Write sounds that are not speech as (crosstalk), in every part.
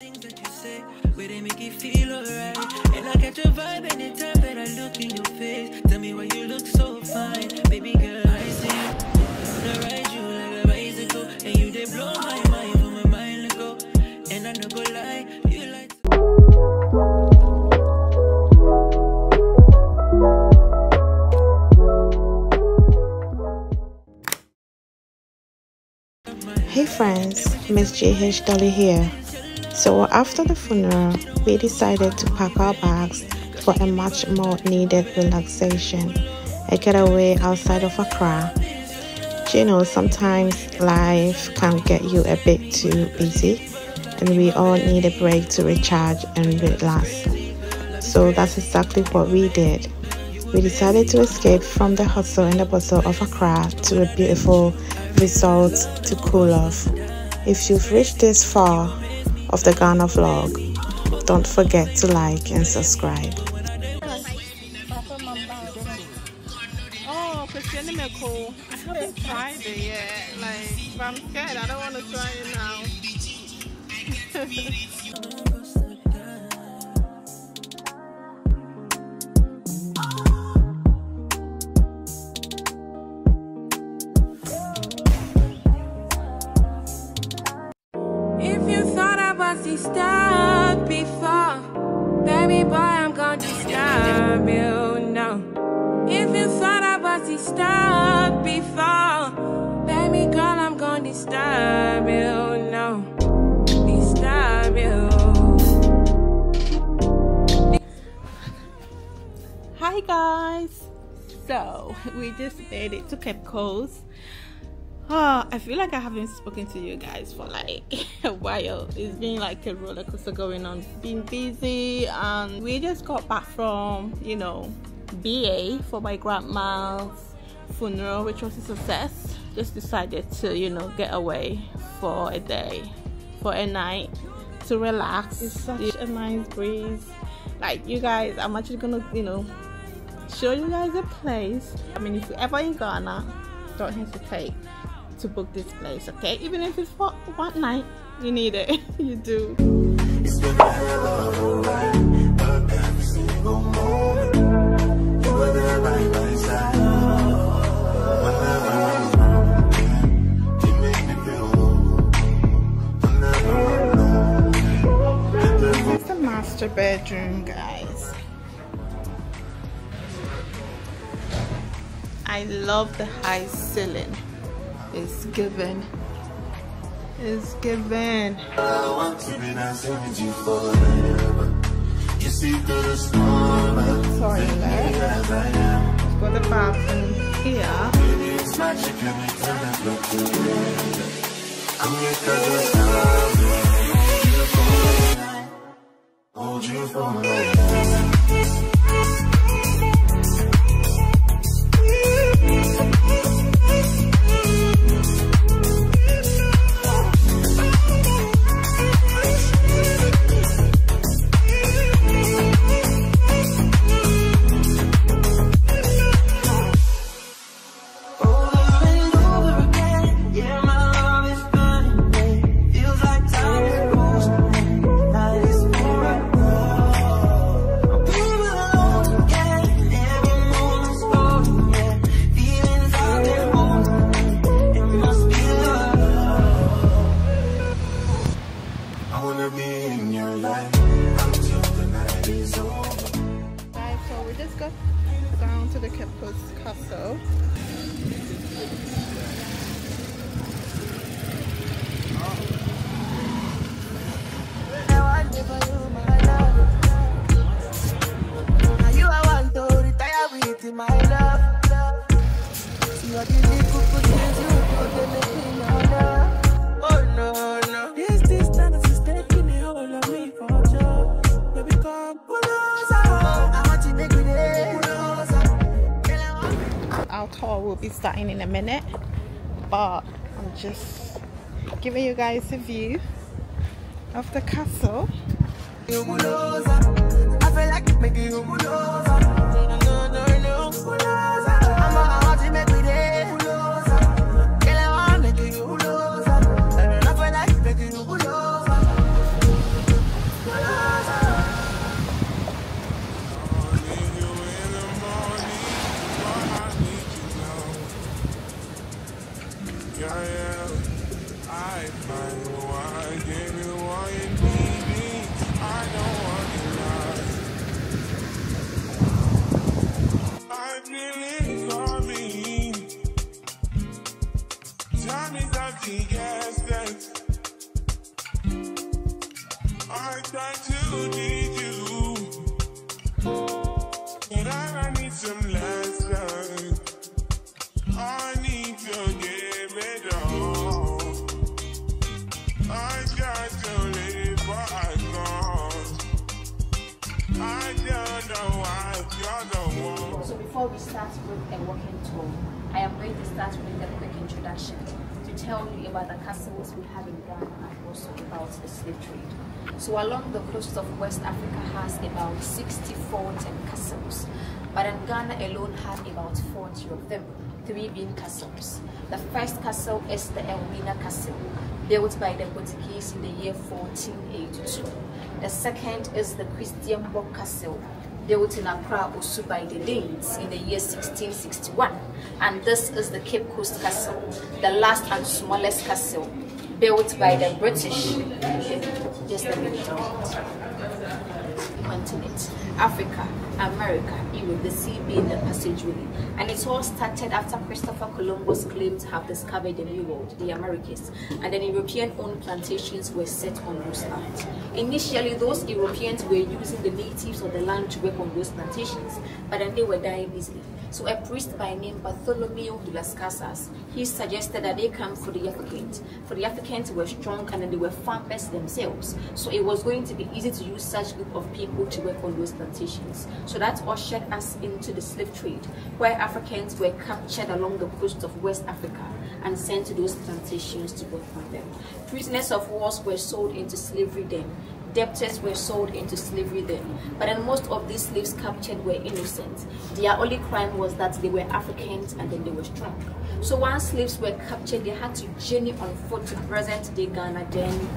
Things that you say, where they make you feel alright. And I catch a vibe anytime that I look in your face. Tell me why you look so fine, baby girl. I see you. I ride you like a bicycle, and you they blow my mind from my mind ago. And I no go lie, you like. Hey friends, Miss GH Dolly here. So after the funeral, we decided to pack our bags for a much more needed relaxation, a getaway outside of Accra. You know, sometimes life can get you a bit too busy, and we all need a break to recharge and relax. So that's exactly what we did. We decided to escape from the hustle and the bustle of Accra to a beautiful resort to cool off. If you've reached this far of the Ghana vlog, don't forget to like and subscribe. Disturbed before, I'm gonna disturb you. Disturb you. Hi, guys. So, we just made it to Cape Coast. Oh, I feel like I haven't spoken to you guys for like (laughs) a while. It's been like a roller coaster going on. Been busy, and we just got back from you know BA for my grandma's funeral, which was a success. Just decided to you know get away for a day, for a night to relax. It's such a nice breeze. Like you guys, I'm actually gonna you know show you guys a place. I mean, if you're ever in Ghana, don't hesitate to book this place, okay? Even if it's for one night, you need it. (laughs) you do. Master bedroom, guys. I love the high ceiling. It's given. It's given. I want to be dancing with you for my. Got down to the Cape Castle. Be starting in a minute, but I'm just giving you guys a view of the castle. Before we start with a walking tour, I am going to start with a quick introduction to tell you about the castles we have in Ghana and also about the slave trade. So along the coast of West Africa has about 64 castles, but in Ghana alone had about 40 of them, three being castles. The first castle is the Elmina Castle, built by the Portuguese in the year 1482. The second is the Christiansborg Castle, built in Accra, Osu by the Danes in the year 1661. And this is the Cape Coast Castle, the last and smallest castle built by the British. Just let me continent. Africa, America, Europe, the sea being the passageway. And it all started after Christopher Columbus claimed to have discovered the New World, the Americas, and then European-owned plantations were set on those lands. Initially, those Europeans were using the natives of the land to work on those plantations, but then they were dying easily. So a priest by name Bartholomew de las Casas, he suggested that they come for the Africans. For the Africans were strong and they were farmers themselves. So it was going to be easy to use such group of people to work on those plantations. So that ushered us into the slave trade, where Africans were captured along the coast of West Africa and sent to those plantations to work on them. Prisoners of wars were sold into slavery then. Debtors were sold into slavery then. But then most of these slaves captured were innocent. Their only crime was that they were Africans and then they were strong. So once slaves were captured, they had to journey on foot to present day Ghana then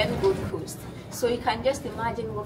and Gold Coast. So you can just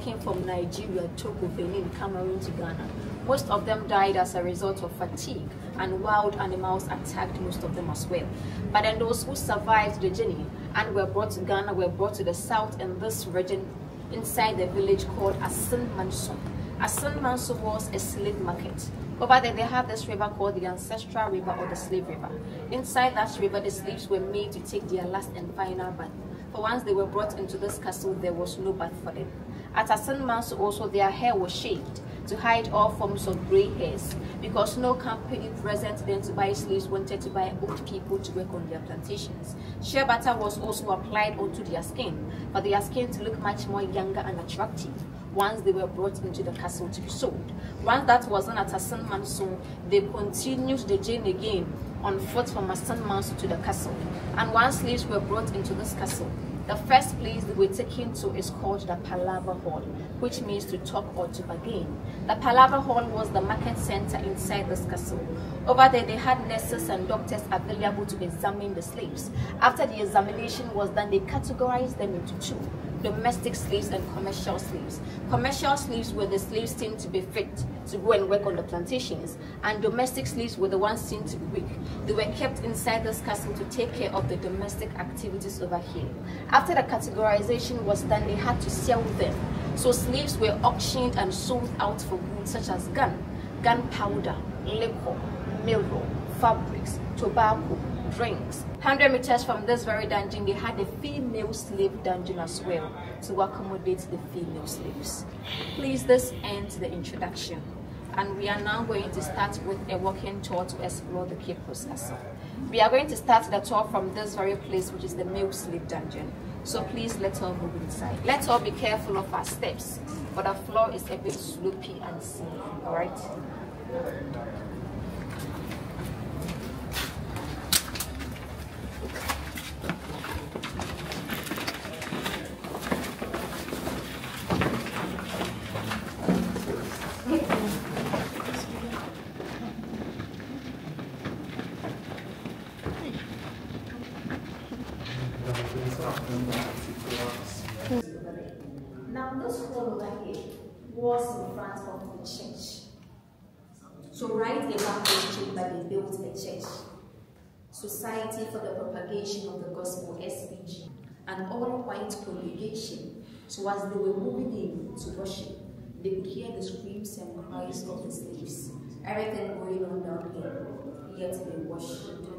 walking from Nigeria, Togo, Benin, Cameroon to Ghana. Most of them died as a result of fatigue, and wild animals attacked most of them as well. But then those who survived the journey and were brought to Ghana were brought to the south in this region inside the village called Asin Manso. Asin Manso was a slave market. Over there, they have this river called the Ancestral River or the Slave River. Inside that river, the slaves were made to take their last and final bath. For once they were brought into this castle, there was no bath for them. At Asin Manso also, their hair was shaved to hide all forms of grey hairs because no company present then to buy slaves wanted to buy old people to work on their plantations. Shea butter was also applied onto their skin for their skin to look much more younger and attractive once they were brought into the castle to be sold. Once that was done at Asin Manso, they continued the journey again on foot from Asin Manso to the castle. And once slaves were brought into this castle, the first place we were taken to is called the Palaver Hall, which means to talk or to bargain. The Palaver Hall was the market center inside this castle. Over there, they had nurses and doctors available to examine the slaves. After the examination was done, they categorized them into two domestic slaves and commercial slaves. Commercial slaves were the slaves deemed to be fit to go and work on the plantations, and domestic slaves were the ones deemed to be weak. They were kept inside this castle to take care of the domestic activities over here. After the categorization was done, they had to sell them. So slaves were auctioned and sold out for goods such as gun, gunpowder, liquor, milk, fabrics, tobacco, drinks. 100 meters from this very dungeon, they had a female slave dungeon as well to accommodate the female slaves. Please, this ends the introduction. And we are now going to start with a walking tour to explore the Coast Castle. We are going to start the tour from this very place, which is the male slave dungeon. So please, let's all move inside. Let's all be careful of our steps, for the floor is a bit sloopy and steep, all right? Now this hall over here was in front of the church. So right above this chamber they built a church. Society for the Propagation of the Gospel, SPG. an all-white congregation. So as they were moving in to worship, they could hear the screams and cries of the slaves. Everything going on down here, yet they worshipped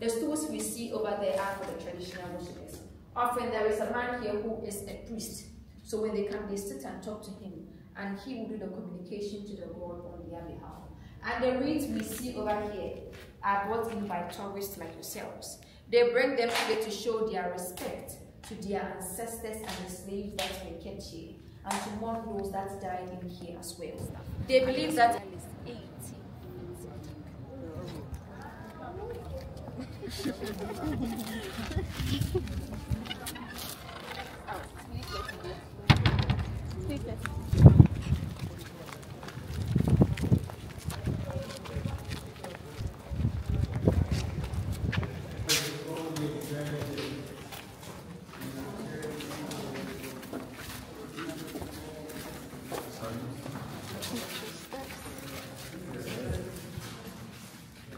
The stools we see over there are for the traditional worshippers. Often there is a man here who is a priest. So when they come, they sit and talk to him, and he will do the communication to the God on their behalf. And the reeds we see over here are brought in by tourists like yourselves. They bring them here to show their respect to their ancestors and the slaves that were kept here, and to mourn those that died in here as well. They believe that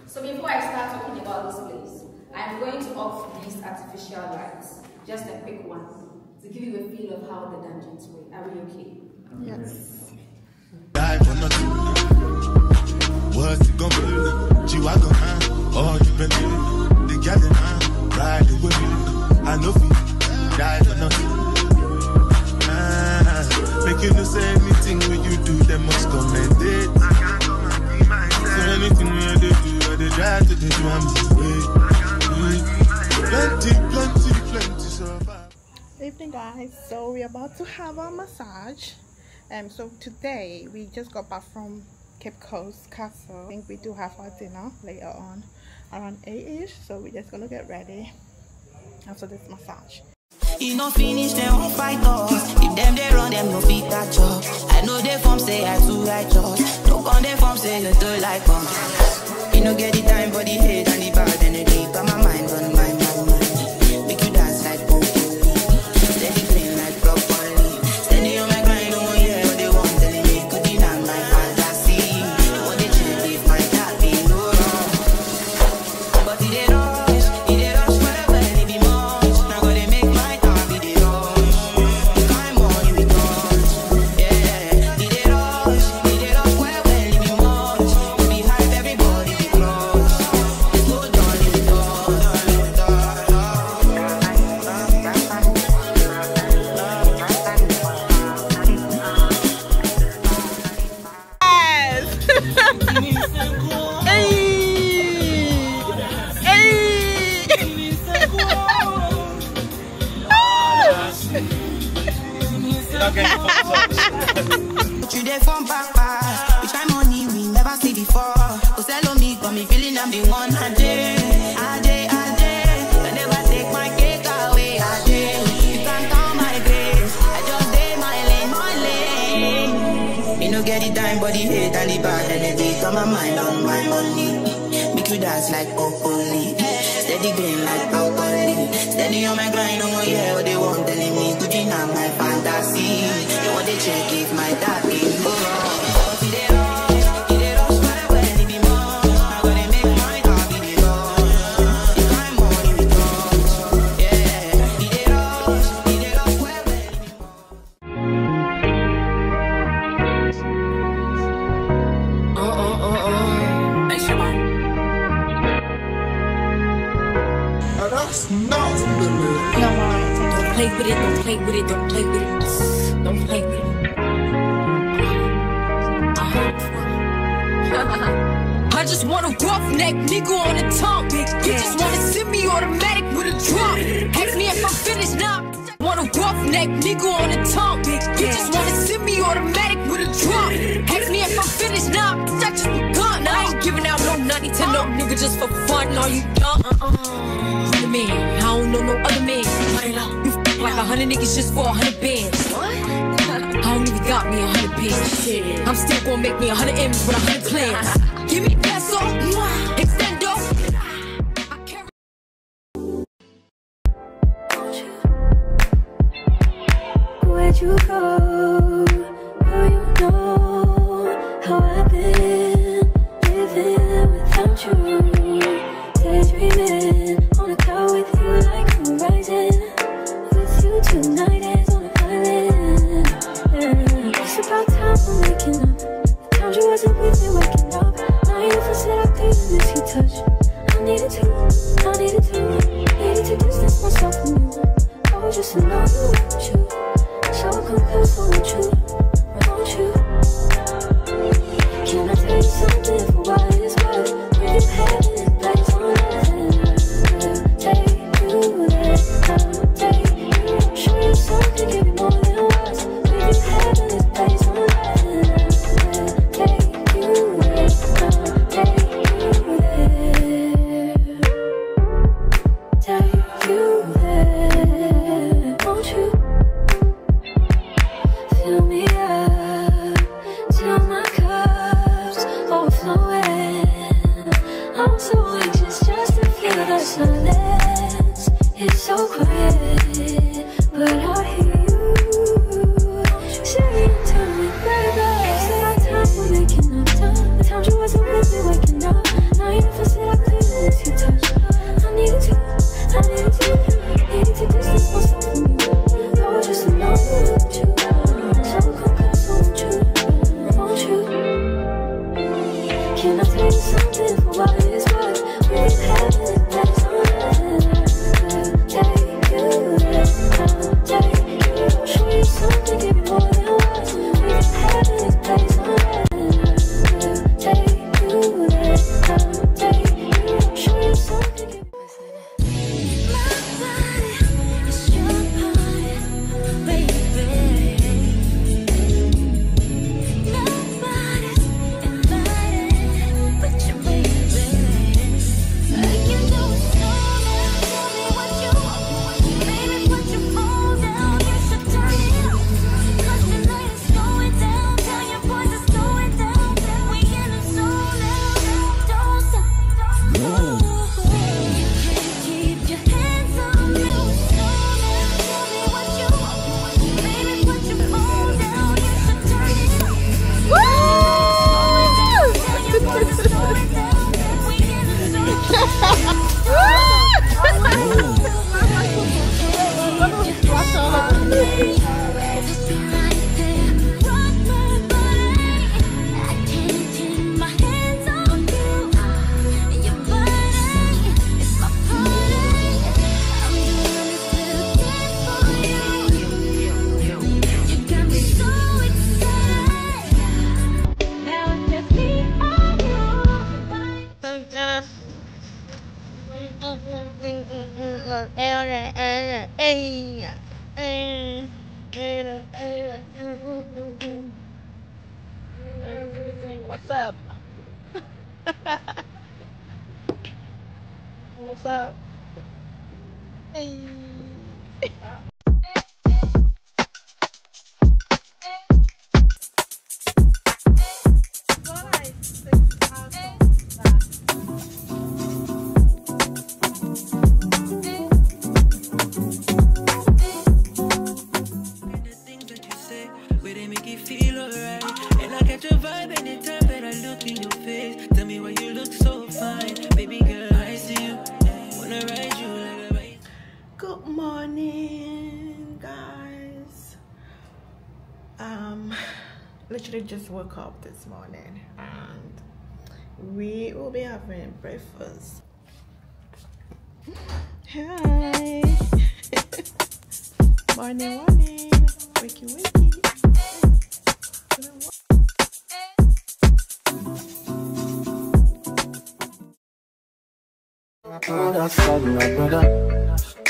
So before I start talking about this place, I'm going to off these artificial lights. Just a quick one to give you a feel of how the dungeons were. Are we okay? Yes. Die for nothing. What's it gonna be? G-Wagon, huh? Oh, you been The gal in huh? Riding with me. I know you die for nothing. Ah, make you know say anything when you do, they must commend it. So anything when they do, I they try to do, I'm Plenty, plenty, plenty survive. Evening, guys. So we're about to have a massage. Um, so today we just got back from Cape Coast Castle. I think we do have our dinner later on around 8ish. So we're just gonna get ready after this massage. You no finish, they won't fight us. If them they run, them no fit catch up. I know they form say I too righteous. No con they form say you too like us. You no get the time for the hate and the bad energy. Got my mind on my if my dumb nigga just for fun. Are you dumb? Uh-uh. The man, I don't know no other man. You fuck like a hundred niggas just for a hundred bands. What? I don't even got me a hundred bands. Shit. I'm still gonna make me a hundred M's with a hundred plans. (laughs) Give me peso. woke up this morning and we will be having breakfast. Hi! (laughs) morning, morning! Wakey, wakey!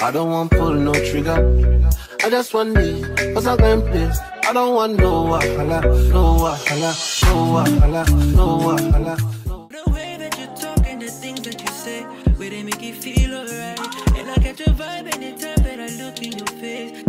I don't want pull no trigger. I just want me, cause I'm going place. I don't want no wahala, no wahala, no wahala, no wahala. The way that you talk and the things that you say, where they make you feel alright. And I get your vibe anytime that I look in your face.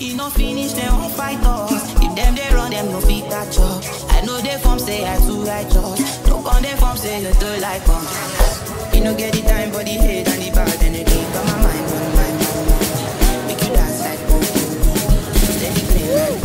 E no finish, dem wan fight us. If them they run, them no fit catch us. I know they form say I too righteous. No con dey form say you too like us. You no get the time for the hate and the bad energy. Got my mind on my mind. Make you dance like Bobo. Steady clean like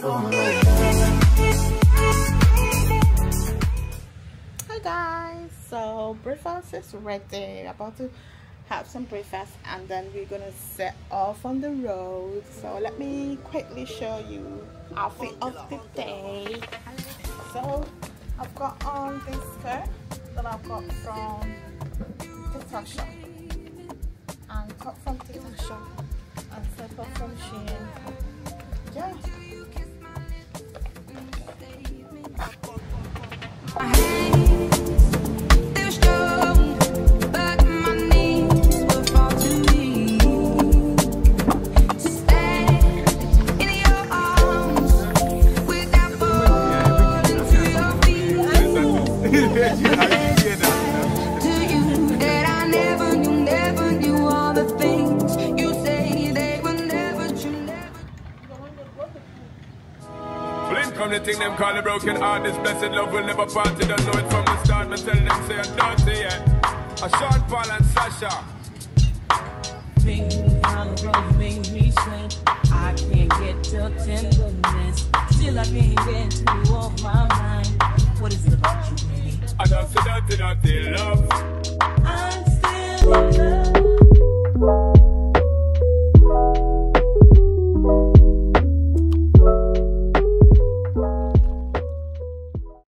Hi guys, so breakfast is ready. About to have some breakfast and then we're gonna set off on the road. So let me quickly show you outfit of the day. So I've got on this skirt that I've got from TikTok shop and top from TikTok shop and slipper from Shein. Yeah. Flint thing them call a broken heart. This blessed love will never part. They don't know it from the start. But tell them say I'm yeah. A Sean Paul and Sasha. Me holler, make me. I can't get your tenderness. Still, I can't get you off my mind. What is it about you, baby? I don't dirty love. I'm still in love.